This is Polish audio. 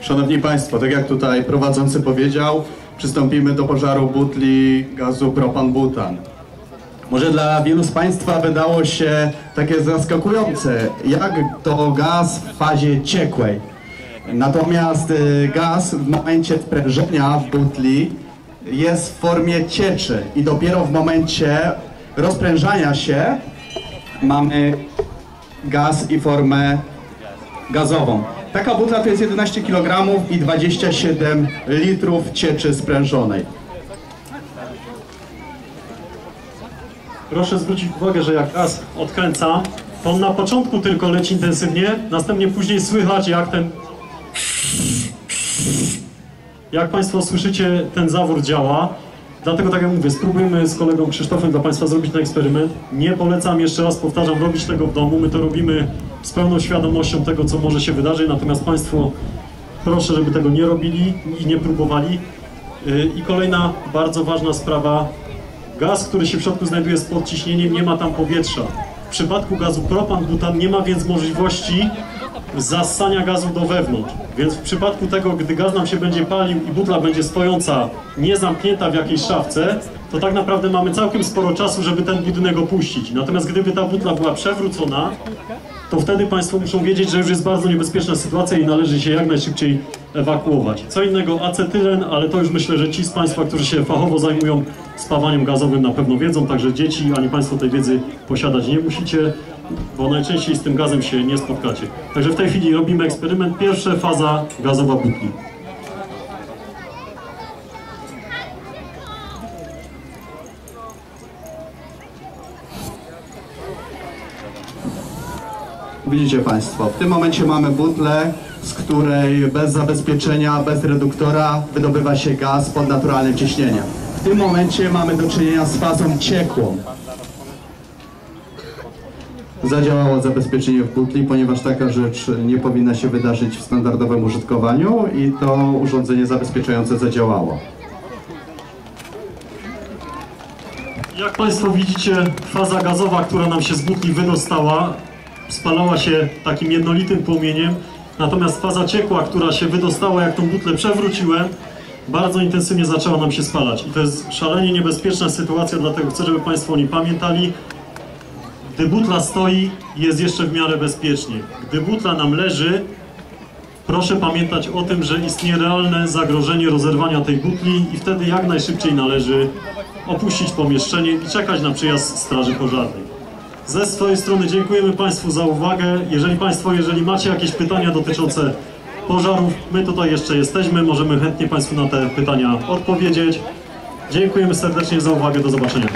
Szanowni Państwo, tak jak tutaj prowadzący powiedział, przystąpimy do pożaru butli gazu propan-butan. Może dla wielu z Państwa wydało się takie zaskakujące, jak to gaz w fazie ciekłej. Natomiast y, gaz w momencie sprężenia w butli jest w formie cieczy i dopiero w momencie rozprężania się mamy gaz i formę gazową. Taka butla to jest 11 kg i 27 litrów cieczy sprężonej. Proszę zwrócić uwagę, że jak gaz odkręca, to on na początku tylko leci intensywnie, następnie później słychać jak ten... Jak Państwo słyszycie, ten zawór działa. Dlatego tak jak mówię, spróbujmy z kolegą Krzysztofem dla Państwa zrobić ten eksperyment. Nie polecam, jeszcze raz powtarzam, robić tego w domu. My to robimy z pełną świadomością tego, co może się wydarzyć, natomiast Państwo proszę, żeby tego nie robili i nie próbowali. Yy, I kolejna bardzo ważna sprawa, Gaz, który się w środku znajduje z podciśnieniem, nie ma tam powietrza. W przypadku gazu propan-butan nie ma więc możliwości zassania gazu do wewnątrz. Więc w przypadku tego, gdy gaz nam się będzie palił i butla będzie stojąca, nie zamknięta w jakiejś szafce, to tak naprawdę mamy całkiem sporo czasu, żeby ten budynek opuścić. Natomiast gdyby ta butla była przewrócona, to wtedy Państwo muszą wiedzieć, że już jest bardzo niebezpieczna sytuacja i należy się jak najszybciej ewakuować. Co innego acetylen, ale to już myślę, że ci z Państwa, którzy się fachowo zajmują spawaniem gazowym na pewno wiedzą, także dzieci ani Państwo tej wiedzy posiadać nie musicie, bo najczęściej z tym gazem się nie spotkacie. Także w tej chwili robimy eksperyment. Pierwsza faza gazowa butli. Widzicie Państwo, w tym momencie mamy butlę, z której bez zabezpieczenia, bez reduktora wydobywa się gaz pod naturalnym ciśnieniem. W tym momencie mamy do czynienia z fazą ciekłą. Zadziałało zabezpieczenie w butli, ponieważ taka rzecz nie powinna się wydarzyć w standardowym użytkowaniu i to urządzenie zabezpieczające zadziałało. Jak Państwo widzicie, faza gazowa, która nam się z butli wydostała, spalała się takim jednolitym płomieniem, natomiast faza ciekła, która się wydostała, jak tą butlę przewróciłem, bardzo intensywnie zaczęła nam się spalać. I to jest szalenie niebezpieczna sytuacja, dlatego chcę, żeby Państwo o niej pamiętali. Gdy butla stoi, jest jeszcze w miarę bezpiecznie. Gdy butla nam leży, proszę pamiętać o tym, że istnieje realne zagrożenie rozerwania tej butli i wtedy jak najszybciej należy opuścić pomieszczenie i czekać na przyjazd Straży Pożarnej. Ze swojej strony dziękujemy Państwu za uwagę. Jeżeli Państwo, jeżeli macie jakieś pytania dotyczące pożarów, my tutaj jeszcze jesteśmy, możemy chętnie Państwu na te pytania odpowiedzieć. Dziękujemy serdecznie za uwagę, do zobaczenia.